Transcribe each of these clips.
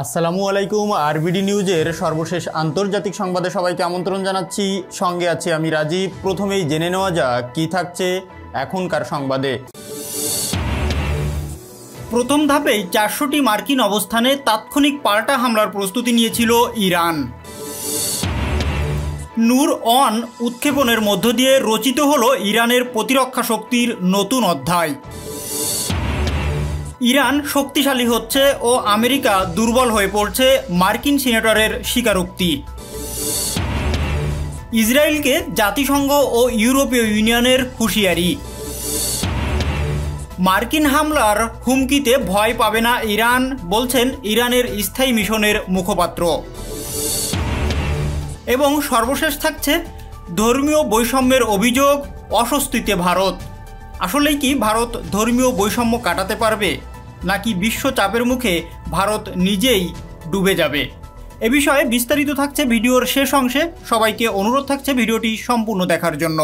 আসসালামু আলাইকুম, আরবিডি নিউজের সর্বশেষ আন্তর্জাতিক সংবাদে সবাইকে আমন্ত্রণ জানাচ্ছি। সঙ্গে আছি আমি রাজীব। প্রথমেই জেনে নেওয়া যাক, কী থাকছে এখনকার সংবাদে। প্রথম ধাপেই চারশোটি মার্কিন অবস্থানে তাৎক্ষণিক পাল্টা হামলার প্রস্তুতি নিয়েছিল ইরান। নূর অন উৎক্ষেপণের মধ্য দিয়ে রচিত হল ইরানের প্রতিরক্ষা শক্তির নতুন অধ্যায়। ইরান শক্তিশালী হচ্ছে ও আমেরিকা দুর্বল হয়ে পড়ছে মার্কিন সিনেটরের স্বীকারোক্তি। ইসরায়েলকে জাতিসংঘ ও ইউরোপীয় ইউনিয়নের হুঁশিয়ারি। মার্কিন হামলার হুমকিতে ভয় পাবে না ইরান, বলছেন ইরানের স্থায়ী মিশনের মুখপাত্র। এবং সর্বশেষ থাকছে ধর্মীয় বৈষম্যের অভিযোগ, অস্বস্তিতে ভারত। আসলেই কি ভারত ধর্মীয় বৈষম্য কাটাতে পারবে? নাকি বিশ্ব চাপের মুখে ভারত নিজেই ডুবে যাবে? এ বিষয়ে বিস্তারিত থাকছে ভিডিওর শেষ অংশে। সবাইকে অনুরোধ থাকছে ভিডিওটি সম্পূর্ণ দেখার জন্য।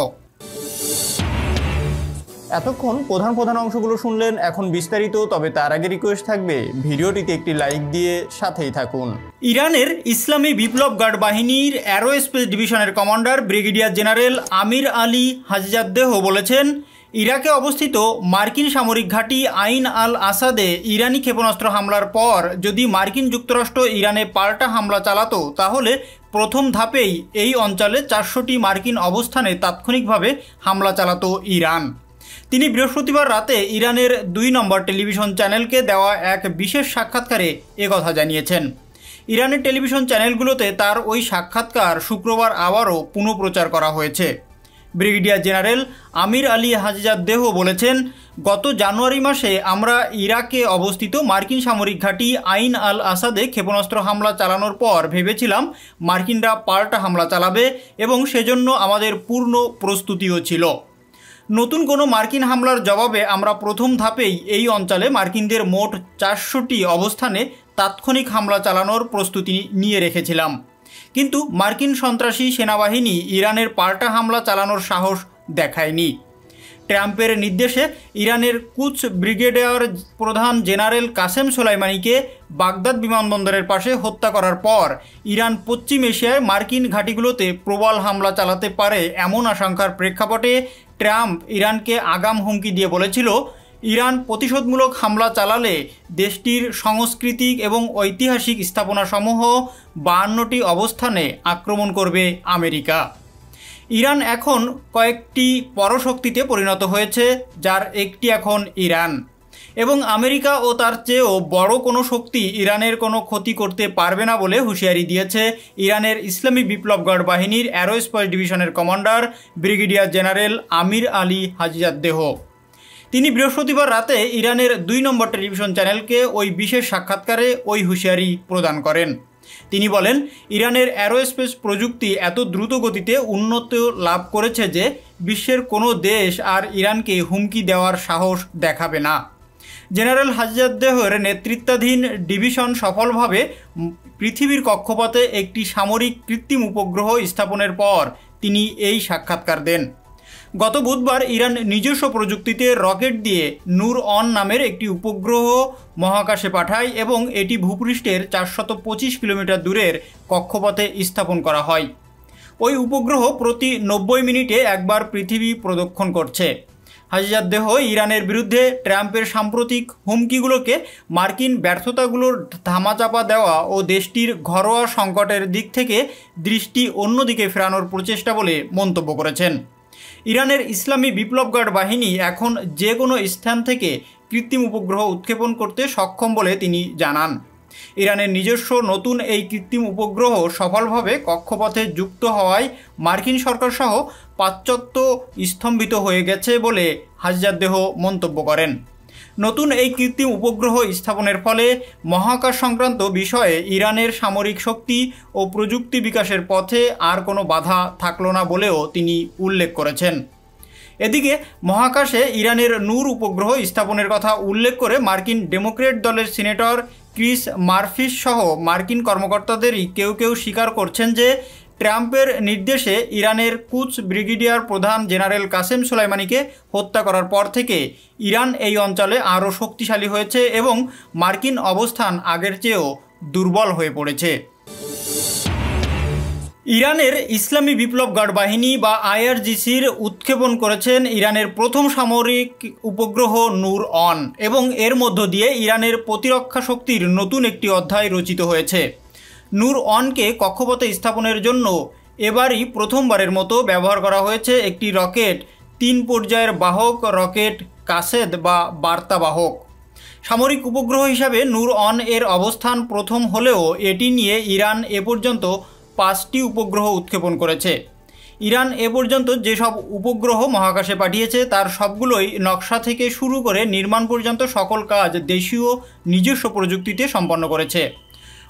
এতক্ষণ প্রধান প্রধান অংশগুলো শুনলেন, এখন বিস্তারিত, তবে তার আগে রিকোয়েস্ট থাকবে ভিডিওটিতে একটি লাইক দিয়ে সাথেই থাকুন। ইরানের ইসলামী বিপ্লব গার্ড বাহিনীর অ্যারোস্পেস ডিভিশনের commander brigadier general Amir Ali Hajizadeh বলেছেন ইরাকে অবস্থিত মার্কিন সামরিক ঘাঁটি আইন আল আসাদে ইরানি ক্ষেপণাস্ত্র হামলার পর যদি মার্কিন যুক্তরাষ্ট্র ইরানে পাল্টা হামলা চালাতো, তাহলে প্রথম ধাপেই এই অঞ্চলে চারশোটি মার্কিন অবস্থানে তাৎক্ষণিকভাবে হামলা চালাতো ইরান। তিনি বৃহস্পতিবার রাতে ইরানের দুই নম্বর টেলিভিশন চ্যানেলকে দেওয়া এক বিশেষ সাক্ষাৎকারে একথা জানিয়েছেন। ইরানের টেলিভিশন চ্যানেলগুলোতে তার ওই সাক্ষাৎকার শুক্রবার আবারও পুনঃপ্রচার করা হয়েছে। Brigadier general Amir Ali Hajizadeh বলেছেন, গত জানুয়ারি মাসে আমরা ইরাকে অবস্থিত মার্কিন সামরিক ঘাঁটি আইন আল আসাদে ক্ষেপণাস্ত্র হামলা চালানোর পর ভেবেছিলাম মার্কিনরা পাল্টা হামলা চালাবে এবং সেজন্য আমাদের পূর্ণ প্রস্তুতিও ছিল। নতুন কোনো মার্কিন হামলার জবাবে আমরা প্রথম ধাপেই এই অঞ্চলে মার্কিনদের মোট চারশোটি অবস্থানে তাৎক্ষণিক হামলা চালানোর প্রস্তুতি নিয়ে রেখেছিলাম। কিন্তু মার্কিন সন্ত্রাসী সেনাবাহিনী ইরানের পাল্টা হামলা চালানোর সাহস দেখায়নি। ট্রাম্পের নির্দেশে ইরানের কুচ ব্রিগেডিয়ার প্রধান জেনারেল কাসেম সোলাইমানিকে বাগদাদ বিমানবন্দরের পাশে হত্যা করার পর ইরান পশ্চিম এশিয়ায় মার্কিন ঘাঁটিগুলোতে প্রবল হামলা চালাতে পারে এমন আশঙ্কার প্রেক্ষাপটে ট্রাম্প ইরানকে আগাম হুমকি দিয়ে বলেছিল ইরান প্রতিশোধমূলক হামলা চালালে দেশটির সাংস্কৃতিক এবং ঐতিহাসিক স্থাপনাসমূহ বাহান্নটি অবস্থানে আক্রমণ করবে আমেরিকা। ইরান এখন কয়েকটি পরশক্তিতে পরিণত হয়েছে, যার একটি এখন ইরান। এবং আমেরিকা ও তার চেয়েও বড় কোনো শক্তি ইরানের কোনো ক্ষতি করতে পারবে না বলে হুঁশিয়ারি দিয়েছে ইরানের ইসলামী বিপ্লব গার্ড বাহিনীর অ্যারোস্পেস ডিভিশনের commander brigadier general Amir Ali Hajizadeh. তিনি বৃহস্পতিবার রাতে ইরানের দুই নম্বর টেলিভিশন চ্যানেলকে ওই বিশেষ সাক্ষাৎকারে ওই হুঁশিয়ারি প্রদান করেন। তিনি বলেন, ইরানের অ্যারোস্পেস প্রযুক্তি এত দ্রুত গতিতে উন্নত লাভ করেছে যে বিশ্বের কোনো দেশ আর ইরানকে হুমকি দেওয়ার সাহস দেখাবে না। জেনারেল হাজিয়াদ্দেহর নেতৃত্বাধীন ডিভিশন সফলভাবে পৃথিবীর কক্ষপথে একটি সামরিক কৃত্রিম উপগ্রহ স্থাপনের পর তিনি এই সাক্ষাৎকার দেন। গত বুধবার ইরান নিজস্ব প্রযুক্তিতে রকেট দিয়ে নূর অন নামের একটি উপগ্রহ মহাকাশে পাঠায় এবং এটি ভূপৃষ্ঠের চারশত পঁচিশ কিলোমিটার দূরের কক্ষপথে স্থাপন করা হয়। ওই উপগ্রহ প্রতি নব্বই মিনিটে একবার পৃথিবী প্রদক্ষণ করছে। হাজিজাদ্দেহ ইরানের বিরুদ্ধে ট্রাম্পের সাম্প্রতিক হুমকিগুলোকে মার্কিন ব্যর্থতাগুলোর ধামাচাপা দেওয়া ও দেশটির ঘরোয়া সংকটের দিক থেকে দৃষ্টি অন্যদিকে ফেরানোর প্রচেষ্টা বলে মন্তব্য করেছেন। ইরানের ইসলামী বিপ্লব গার্ড বাহিনী এখন যে কোনো স্থান থেকে কৃত্রিম উপগ্রহ উৎক্ষেপণ করতে সক্ষম বলে তিনি জানান। ইরানের নিজস্ব নতুন এই কৃত্রিম উপগ্রহ সফলভাবে কক্ষপথে যুক্ত হওয়ায় মার্কিন সরকার সহ পাশ্চাত্য স্তম্ভিত হয়ে গেছে বলে হাজজাদ্দেহ মন্তব্য করেন। নতুন এই কৃত্রিম উপগ্রহ স্থাপনের ফলে মহাকাশ সংক্রান্ত বিষয়ে ইরানের সামরিক শক্তি ও প্রযুক্তি বিকাশের পথে আর কোনো বাধা থাকল না বলেও তিনি উল্লেখ করেছেন। এদিকে মহাকাশে ইরানের নূর উপগ্রহ স্থাপনের কথা উল্লেখ করে মার্কিন ডেমোক্রেট দলের সিনেটর ক্রিস মার্ফিস সহ মার্কিন কর্মকর্তাদেরই কেউ কেউ স্বীকার করছেন যে ট্রাম্পের নির্দেশে ইরানের কুচ ব্রিগেডিয়ার প্রধান জেনারেল কাসেম সোলাইমানিকে হত্যা করার পর থেকে ইরান এই অঞ্চলে আরও শক্তিশালী হয়েছে এবং মার্কিন অবস্থান আগের চেয়েও দুর্বল হয়ে পড়েছে। ইরানের ইসলামী বিপ্লব গার্ড বাহিনী বা আইআরজিসির উৎক্ষেপণ করেছেন ইরানের প্রথম সামরিক উপগ্রহ নূর অন এবং এর মধ্য দিয়ে ইরানের প্রতিরক্ষা শক্তির নতুন একটি অধ্যায় রচিত হয়েছে। নূর অনকে কক্ষপথে স্থাপনের জন্য এবারই প্রথমবারের মতো ব্যবহার করা হয়েছে একটি রকেট, তিন পর্যায়ের বাহক রকেট, কাসেদ বা বার্তাবাহক। সামরিক উপগ্রহ হিসাবে নূর অন এর অবস্থান প্রথম হলেও এটি নিয়ে ইরান এ পর্যন্ত পাঁচটি উপগ্রহ উৎক্ষেপণ করেছে। ইরান এ পর্যন্ত যেসব উপগ্রহ মহাকাশে পাঠিয়েছে, তার সবগুলোই নকশা থেকে শুরু করে নির্মাণ পর্যন্ত সকল কাজ দেশীয় নিজস্ব প্রযুক্তিতে সম্পন্ন করেছে।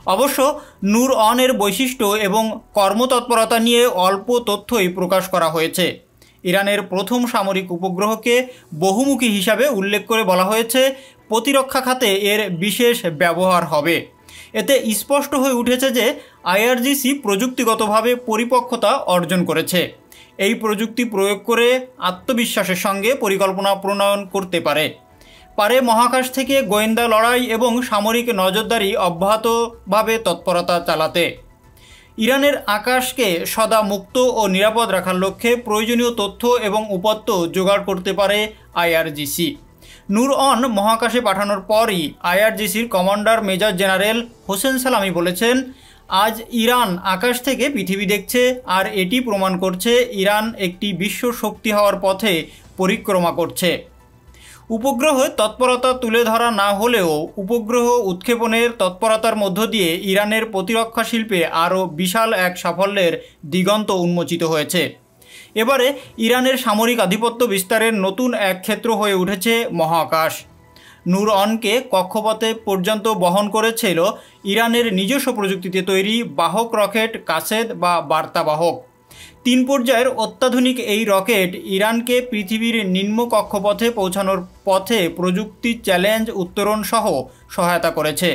অবশ্য নূর অনের বৈশিষ্ট্য এবং কর্মতৎপরতা নিয়ে অল্প তথ্যই প্রকাশ করা হয়েছে। ইরানের প্রথম সামরিক উপগ্রহকে বহুমুখী হিসাবে উল্লেখ করে বলা হয়েছে, প্রতিরক্ষা খাতে এর বিশেষ ব্যবহার হবে। এতে স্পষ্ট হয়ে উঠেছে যে আইআরজিসি প্রযুক্তিগতভাবে পরিপক্কতা অর্জন করেছে। এই প্রযুক্তি প্রয়োগ করে আত্মবিশ্বাসের সঙ্গে পরিকল্পনা প্রণয়ন করতে পারে। পারে মহাকাশ থেকে গোয়েন্দা লড়াই এবং সামরিক নজরদারি অব্যাহতভাবে তৎপরতা চালাতে। ইরানের আকাশকে সদা মুক্ত ও নিরাপদ রাখার লক্ষ্যে প্রয়োজনীয় তথ্য এবং উপাত্ত জোগাড় করতে পারে আইআরজিসি। নূর অন মহাকাশে পাঠানোর পরই আইআরজিসির commander major general Hossein Salami বলেছেন, আজ ইরান আকাশ থেকে পৃথিবী দেখছে, আর এটি প্রমাণ করছে ইরান একটি বিশ্ব শক্তি হওয়ার পথে পরিক্রমা করছে। উপগ্রহ তৎপরতা তুলে ধরা না হলেও উপগ্রহ উৎক্ষেপণের তৎপরতার মধ্য দিয়ে ইরানের প্রতিরক্ষা শিল্পে আরও বিশাল এক সাফল্যের দিগন্ত উন্মোচিত হয়েছে। এবারে ইরানের সামরিক আধিপত্য বিস্তারের নতুন এক ক্ষেত্র হয়ে উঠেছে মহাকাশ। নূর অনকে কক্ষপথে পর্যন্ত বহন করেছিল ইরানের নিজস্ব প্রযুক্তিতে তৈরি বাহক রকেট, কাসেদ বা বার্তাবাহক। তিন পর্যায়ের অত্যাধুনিক এই রকেট ইরানকে পৃথিবীর নিম্ন কক্ষপথে পৌঁছানোর পথে প্রযুক্তি চ্যালেঞ্জ উত্তরণ সহ সহায়তা করেছে।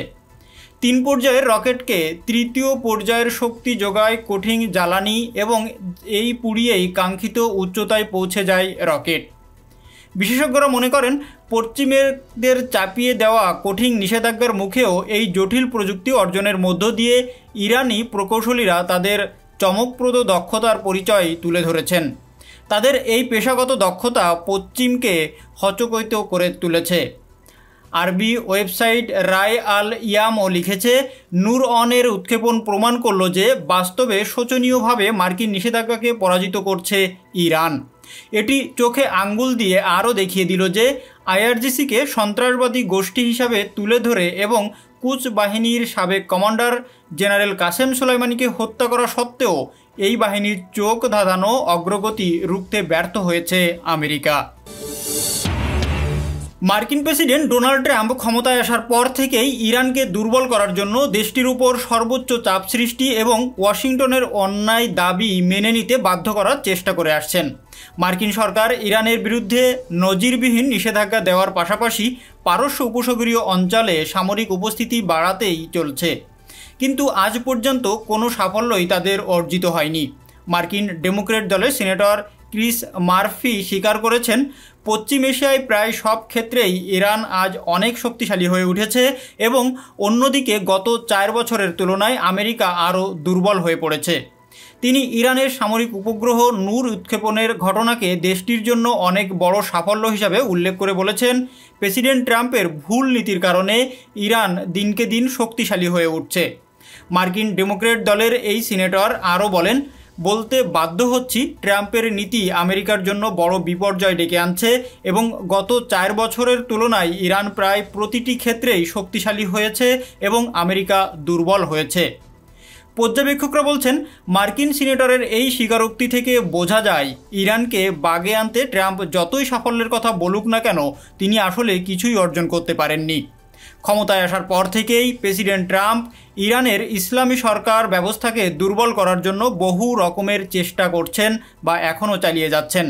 তিন পর্যায়ের রকেটকে তৃতীয় পর্যায়ের শক্তি যোগায় কঠিন জ্বালানি এবং এই পুড়িয়েই কাঙ্ক্ষিত উচ্চতায় পৌঁছে যায় রকেট। বিশেষজ্ঞরা মনে করেন, পশ্চিমেরদের চাপিয়ে দেওয়া কঠিন নিষেধাজ্ঞার মুখেও এই জটিল প্রযুক্তি অর্জনের মধ্য দিয়ে ইরানি প্রকৌশলীরা তাদের চমকপ্রদ দক্ষতার পরিচয় তুলে ধরেছেন। তাদের এই পেশাগত দক্ষতা পশ্চিমকে হচকৈত করে তুলেছে। আরবি ওয়েবসাইট রায় আল ইয়ামও লিখেছে, নূর অনের উৎক্ষেপণ প্রমাণ করল যে বাস্তবে শোচনীয়ভাবে মার্কিন নিষেধাজ্ঞাকে পরাজিত করছে ইরান। এটি চোখে আঙ্গুল দিয়ে আরও দেখিয়ে দিল যে আইআরজিসিকে সন্ত্রাসবাদী গোষ্ঠী হিসাবে তুলে ধরে এবং কুচ বাহিনীর সাবেক কমান্ডার জেনারেল কাসেম সোলাইমানিকে হত্যা করা সত্ত্বেও এই বাহিনীর চোখ ধাঁধানো অগ্রগতি রুখতে ব্যর্থ হয়েছে আমেরিকা। মার্কিন প্রেসিডেন্ট ডোনাল্ড ট্রাম্প ক্ষমতায় আসার পর থেকেই ইরানকে দুর্বল করার জন্য দেশটির উপর সর্বোচ্চ চাপ সৃষ্টি এবং ওয়াশিংটনের অন্যায় দাবি মেনে নিতে বাধ্য করার চেষ্টা করে আসছেন। মার্কিন সরকার ইরানের বিরুদ্ধে নজিরবিহীন নিষেধাজ্ঞা দেওয়ার পাশাপাশি পারস্য উপসাগরীয় অঞ্চলে সামরিক উপস্থিতি বাড়াতেই চলছে। কিন্তু আজ পর্যন্ত কোনো সাফল্যই তাদের অর্জিত হয়নি। মার্কিন ডেমোক্রেট দলের সিনেটর ক্রিস মার্ফি স্বীকার করেছেন, পশ্চিম এশিয়ায় প্রায় সব ক্ষেত্রেই ইরান আজ অনেক শক্তিশালী হয়ে উঠেছে এবং অন্যদিকে গত চার বছরের তুলনায় আমেরিকা আরও দুর্বল হয়ে পড়েছে। তিনি ইরানের সামরিক উপগ্রহ নূর উৎক্ষেপণের ঘটনাকে দেশটির জন্য অনেক বড় সাফল্য হিসাবে উল্লেখ করে বলেছেন। প্রেসিডেন্ট ট্রাম্পের ভুল নীতির কারণে ইরান দিনকে দিন শক্তিশালী হয়ে উঠছে। মার্কিন ডেমোক্রেট দলের এই সিনেটর আরও বলেন, বলতে বাধ্য হচ্ছি ট্রাম্পের নীতি আমেরিকার জন্য বড় বিপর্যয় ডেকে আনছে এবং গত চার বছরের তুলনায় ইরান প্রায় প্রতিটি ক্ষেত্রেই শক্তিশালী হয়েছে এবং আমেরিকা দুর্বল হয়েছে। পর্যবেক্ষকরা বলছেন, মার্কিন সিনেটরের এই স্বীকারোক্তি থেকে বোঝা যায়, ইরানকে বাগে আনতে ট্রাম্প যতই সাফল্যের কথা বলুক না কেন, তিনি আসলে কিছুই অর্জন করতে পারেননি। ক্ষমতায় আসার পর থেকেই প্রেসিডেন্ট ট্রাম্প ইরানের ইসলামী সরকার ব্যবস্থাকে দুর্বল করার জন্য বহু রকমের চেষ্টা করছেন বা এখনও চালিয়ে যাচ্ছেন।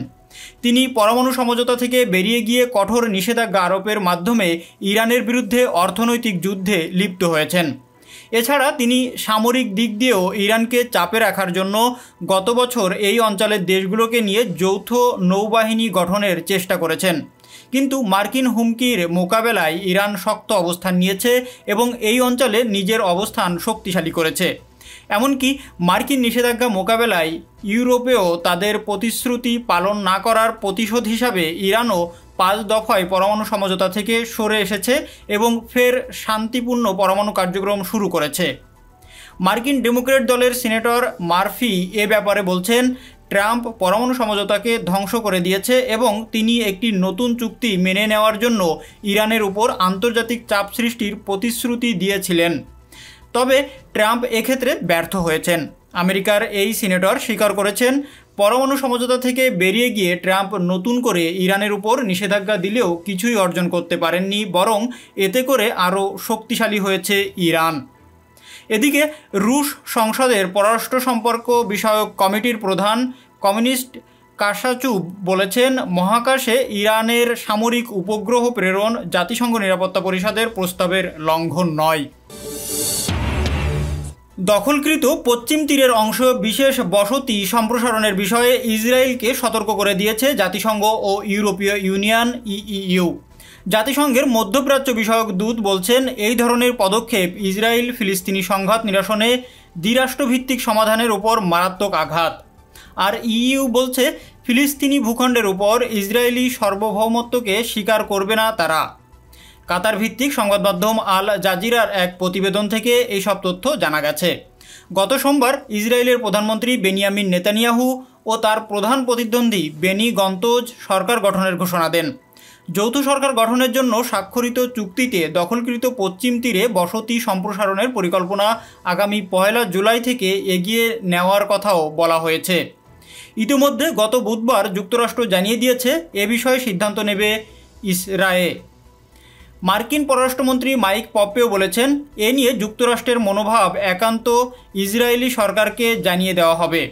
তিনি পরমাণু সমঝোতা থেকে বেরিয়ে গিয়ে কঠোর নিষেধাজ্ঞা আরোপের মাধ্যমে ইরানের বিরুদ্ধে অর্থনৈতিক যুদ্ধে লিপ্ত হয়েছেন। এছাড়া তিনি সামরিক দিক দিয়েও ইরানকে চাপে রাখার জন্য গত বছর এই অঞ্চলের দেশগুলোকে নিয়ে যৌথ নৌবাহিনী গঠনের চেষ্টা করেছেন। কিন্তু মার্কিন হুমকির মোকাবেলায় ইরান শক্ত অবস্থান নিয়েছে এবং এই অঞ্চলে নিজের অবস্থান শক্তিশালী করেছে। এমনকি মার্কিন নিষেধাজ্ঞা মোকাবেলায় ইউরোপেও তাদের প্রতিশ্রুতি পালন না করার প্রতিশোধ হিসাবে ইরানও পাঁচ দফায় পরমাণু সমঝোতা থেকে সরে এসেছে এবং ফের শান্তিপূর্ণ পরমাণু কার্যক্রম শুরু করেছে। মার্কিন ডেমোক্রেট দলের সিনেটর মার্ফি এ ব্যাপারে বলছেন ট্রাম্প পরমাণু সমঝোতাকে ধ্বংস করে দিয়েছে এবং তিনি একটি নতুন চুক্তি মেনে নেওয়ার জন্য ইরানের উপর আন্তর্জাতিক চাপ সৃষ্টির প্রতিশ্রুতি দিয়েছিলেন। তবে ট্রাম্প এক্ষেত্রে ব্যর্থ হয়েছেন। আমেরিকার এই সিনেটর স্বীকার করেছেন, পরমাণু সমঝোতা থেকে বেরিয়ে গিয়ে ট্রাম্প নতুন করে ইরানের উপর নিষেধাজ্ঞা দিলেও কিছুই অর্জন করতে পারেননি, বরং এতে করে আরও শক্তিশালী হয়েছে ইরান। এদিকে রুশ সংসদের পররাষ্ট্র সম্পর্ক বিষয়ক কমিটির প্রধান কমিউনিস্ট কাশাচুব বলেছেন, মহাকাশে ইরানের সামরিক উপগ্রহ প্রেরণ জাতিসংঘ নিরাপত্তা পরিষদের প্রস্তাবের লঙ্ঘন নয়। দখলকৃত পশ্চিম তীরের অংশ বিশেষ বসতি সম্প্রসারণের বিষয়ে ইসরায়েলকে সতর্ক করে দিয়েছে জাতিসংঘ ও ইউরোপীয় ইউনিয়ন ইইউ জাতিসংঘের মধ্যপ্রাচ্য বিষয়ক দূত বলছেন, এই ধরনের পদক্ষেপ ইসরায়েল ফিলিস্তিনি সংঘাত নিরসনে দ্বিরাষ্ট্রভিত্তিক সমাধানের উপর মারাত্মক আঘাত। আর ইইউ বলছে, ফিলিস্তিনি ভূখণ্ডের উপর ইসরায়েলি সার্বভৌমত্বকে স্বীকার করবে না তারা। কাতার ভিত্তিক সংবাদ মাধ্যম আল জাজিরার এক প্রতিবেদন থেকে এইসব তথ্য জানা গেছে। গত সোমবার ইসরায়েলের প্রধানমন্ত্রী বেনিয়ামিন নেতানিয়াহু ও তার প্রধান প্রতিদ্বন্দ্বী বেনি গন্তোজ সরকার গঠনের ঘোষণা দেন। যৌথ সরকার গঠনের জন্য স্বাক্ষরিত চুক্তিতে দখলকৃত পশ্চিম তীরে বসতি সম্প্রসারণের পরিকল্পনা আগামী পয়লা জুলাই থেকে এগিয়ে নেওয়ার কথাও বলা হয়েছে। ইতিমধ্যে গত বুধবার যুক্তরাষ্ট্র জানিয়ে দিয়েছে, এ বিষয়ে সিদ্ধান্ত নেবে ইসরায়ে। মার্কিন পররাষ্ট্রমন্ত্রী মাইক পপেও বলেছেন, এ নিয়ে যুক্তরাষ্ট্রের মনোভাব একান্ত ইসরায়েলি সরকারকে জানিয়ে দেওয়া হবে।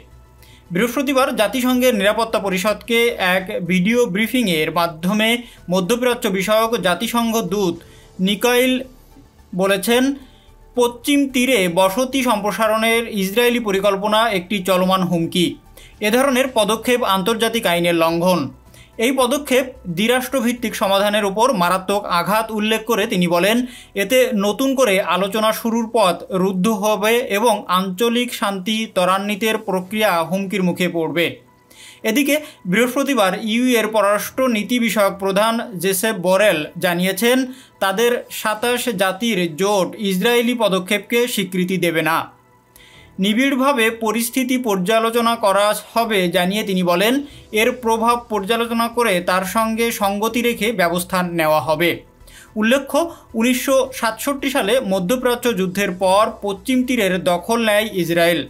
বৃহস্পতিবার জাতিসংঘের নিরাপত্তা পরিষদকে এক ভিডিও ব্রিফিংয়ের মাধ্যমে মধ্যপ্রাচ্য বিষয়ক জাতিসংঘ দূত নিকাইল বলেছেন, পশ্চিম তীরে বসতি সম্প্রসারণের ইসরায়েলি পরিকল্পনা একটি চলমান হুমকি। এ ধরনের পদক্ষেপ আন্তর্জাতিক আইনের লঙ্ঘন। এই পদক্ষেপ দ্বিরাষ্ট্রভিত্তিক সমাধানের উপর মারাত্মক আঘাত উল্লেখ করে তিনি বলেন, এতে নতুন করে আলোচনা শুরুর পথ রুদ্ধ হবে এবং আঞ্চলিক শান্তি ত্বরান্বিতের প্রক্রিয়া হুমকির মুখে পড়বে। এদিকে বৃহস্পতিবার ইউ এর পররাষ্ট্র নীতি বিষয়ক প্রধান জেসেফ বরেল জানিয়েছেন, তাদের সাতাশ জাতির জোট ইসরায়েলি পদক্ষেপকে স্বীকৃতি দেবে না। নিবিড়ভাবে পরিস্থিতি পর্যালোচনা করা হবে জানিয়ে তিনি বলেন, এর প্রভাব পর্যালোচনা করে তার সঙ্গে সঙ্গতি রেখে ব্যবস্থা নেওয়া হবে। উল্লেখ্য, উনিশশো সাতষট্টি সালে মধ্যপ্রাচ্য যুদ্ধের পর পশ্চিম তীরের দখল নেয় ইসরায়েল।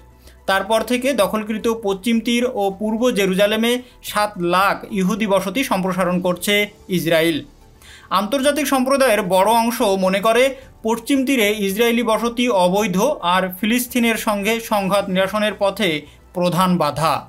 তারপর থেকে দখলকৃত পশ্চিম তীর ও পূর্ব জেরুজালেমে সাত লাখ ইহুদি বসতি সম্প্রসারণ করছে ইসরায়েল। আন্তর্জাতিক সম্প্রদায়ের বড় অংশ মনে করে, পশ্চিম তীরে ইসরায়েলি বসতি অবৈধ আর ফিলিস্তিনের সঙ্গে সংঘাত নিরসনের পথে প্রধান বাধা।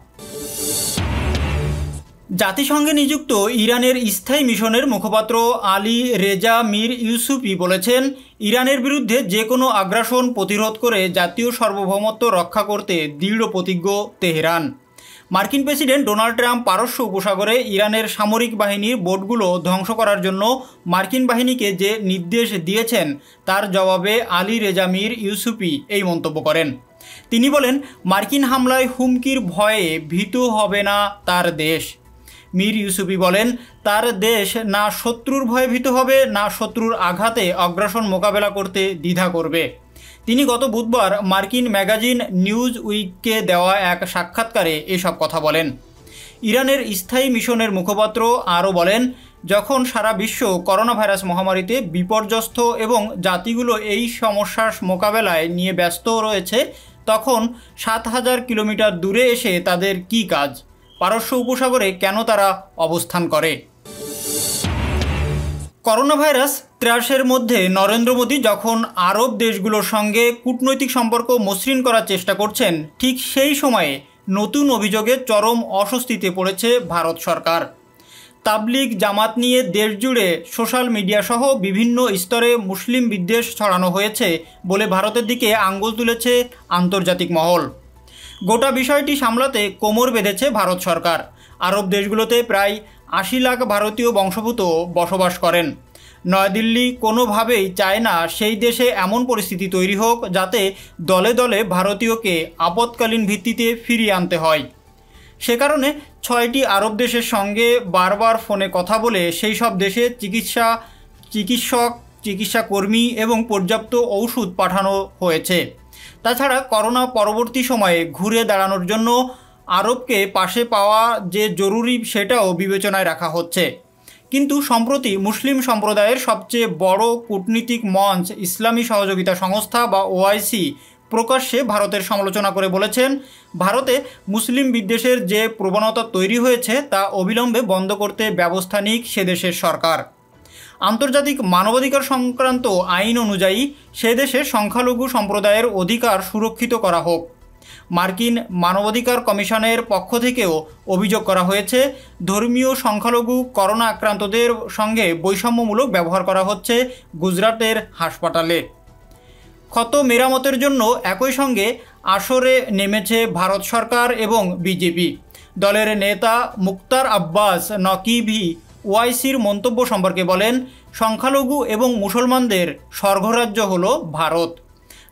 জাতিসংঘে নিযুক্ত ইরানের স্থায়ী মিশনের মুখপাত্র আলী রেজা মীর ইউসুফি বলেছেন, ইরানের বিরুদ্ধে যে কোনো আগ্রাসন প্রতিরোধ করে জাতীয় সার্বভৌমত্ব রক্ষা করতে দৃঢ় প্রতিজ্ঞ তেহরান। মার্কিন প্রেসিডেন্ট ডোনাল্ড ট্রাম্প পারস্য উপসাগরে ইরানের সামরিক বাহিনীর বোটগুলো ধ্বংস করার জন্য মার্কিন বাহিনীকে যে নির্দেশ দিয়েছেন, তার জবাবে আলী রেজামির ইউসুফি এই মন্তব্য করেন। তিনি বলেন, মার্কিন হামলায় হুমকির ভয়ে ভীত হবে না তার দেশ। মীর ইউসুফি বলেন, তার দেশ না শত্রুর ভয়ে ভীত হবে, না শত্রুর আঘাতে অগ্রাসন মোকাবেলা করতে দ্বিধা করবে। তিনি গত বুধবার মার্কিন ম্যাগাজিন নিউজ উইককে দেওয়া এক সাক্ষাৎকারে এসব কথা বলেন। ইরানের স্থায়ী মিশনের মুখপাত্র আরও বলেন, যখন সারা বিশ্ব করোনা ভাইরাস মহামারীতে বিপর্যস্ত এবং জাতিগুলো এই সমস্যার মোকাবেলায় নিয়ে ব্যস্ত রয়েছে, তখন সাত হাজার কিলোমিটার দূরে এসে তাদের কি কাজ? পারস্য উপসাগরে কেন তারা অবস্থান করে? করোনা ভাইরাস ত্রাসের মধ্যে নরেন্দ্র মোদী যখন আরব দেশগুলোর সঙ্গে কূটনৈতিক সম্পর্ক মসৃণ করার চেষ্টা করছেন, ঠিক সেই সময়ে নতুন অভিযোগে চরম অস্বস্তিতে পড়েছে ভারত সরকার। তাবলিগ, জামাত নিয়ে দেশজুড়ে সোশ্যাল মিডিয়া সহ বিভিন্ন স্তরে মুসলিম বিদ্বেষ ছড়ানো হয়েছে বলে ভারতের দিকে আঙ্গুল তুলেছে আন্তর্জাতিক মহল। গোটা বিষয়টি সামলাতে কোমর বেঁধেছে ভারত সরকার। আরব দেশগুলোতে প্রায় আশি লাখ ভারতীয় বংশভূত বসবাস করেন। নয়াদিল্লি কোনোভাবেই চায় না সেই দেশে এমন পরিস্থিতি তৈরি হোক যাতে দলে দলে ভারতীয়কে আপৎকালীন ভিত্তিতে ফিরিয়ে আনতে হয়। সে কারণে ছয়টি আরব দেশের সঙ্গে বারবার ফোনে কথা বলে সেই সব দেশে চিকিৎসা, চিকিৎসক চিকিৎসা কর্মী এবং পর্যাপ্ত ঔষধ পাঠানো হয়েছে। তাছাড়া করোনা পরবর্তী সময়ে ঘুরে দাঁড়ানোর জন্য আরবকে পাশে পাওয়া যে জরুরি সেটাও বিবেচনায় রাখা হচ্ছে। কিন্তু সম্প্রতি মুসলিম সম্প্রদায়ের সবচেয়ে বড় কূটনীতিক মঞ্চ ইসলামী সহযোগিতা সংস্থা বা ওআইসি প্রকাশ্যে ভারতের সমালোচনা করে বলেছেন, ভারতে মুসলিম বিদ্বেষের যে প্রবণতা তৈরি হয়েছে তা অবিলম্বে বন্ধ করতে ব্যবস্থা নিক সে দেশের সরকার। আন্তর্জাতিক মানবাধিকার সংক্রান্ত আইন অনুযায়ী সে দেশের সংখ্যালঘু সম্প্রদায়ের অধিকার সুরক্ষিত করা হোক। মার্কিন মানবাধিকার কমিশনের পক্ষ থেকেও অভিযোগ করা হয়েছে। ধর্মীয় সংখ্যালঘু করোনা আক্রান্তদের সঙ্গে বৈষম্যমূলক ব্যবহার করা হচ্ছে গুজরাটের হাসপাতালে। ক্ষত মেরামতের জন্য একই সঙ্গে আসরে নেমেছে ভারত সরকার এবং বিজেপি। দলের নেতা মুক্তার আব্বাস নকিভি ওয়াইসির মন্তব্য সম্পর্কে বলেন, সংখ্যালঘু এবং মুসলমানদের স্বর্গরাজ্য হল ভারত।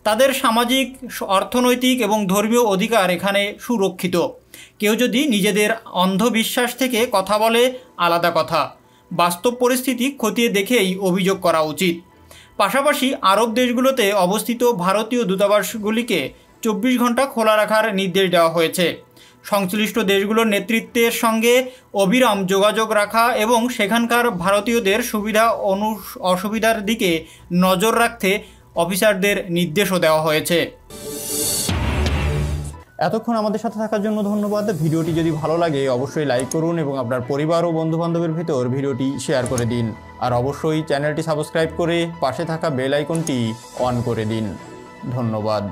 তাদের সামাজিক, অর্থনৈতিক এবং ধর্মীয় অধিকার এখানে সুরক্ষিত। কেউ যদি নিজেদের অন্ধবিশ্বাস থেকে কথা বলে, আলাদা কথা। বাস্তব পরিস্থিতি খতিয়ে দেখেই অভিযোগ করা উচিত। পাশাপাশি আরব দেশগুলোতে অবস্থিত ভারতীয় দূতাবাসগুলিকে চব্বিশ ঘণ্টা খোলা রাখার নির্দেশ দেওয়া হয়েছে। সংশ্লিষ্ট দেশগুলোর নেতৃত্বের সঙ্গে অবিরাম যোগাযোগ রাখা এবং সেখানকার ভারতীয়দের সুবিধা অনু অসুবিধার দিকে নজর রাখতে অফিসারদের নির্দেশও দেওয়া হয়েছে। এতক্ষণ আমাদের সাথে থাকার জন্য ধন্যবাদ। ভিডিওটি যদি ভালো লাগে, অবশ্যই লাইক করুন এবং আপনার পরিবার ও বন্ধুবান্ধবের ভিতর ভিডিওটি শেয়ার করে দিন। আর অবশ্যই চ্যানেলটি সাবস্ক্রাইব করে পাশে থাকা বেল আইকনটি অন করে দিন। ধন্যবাদ।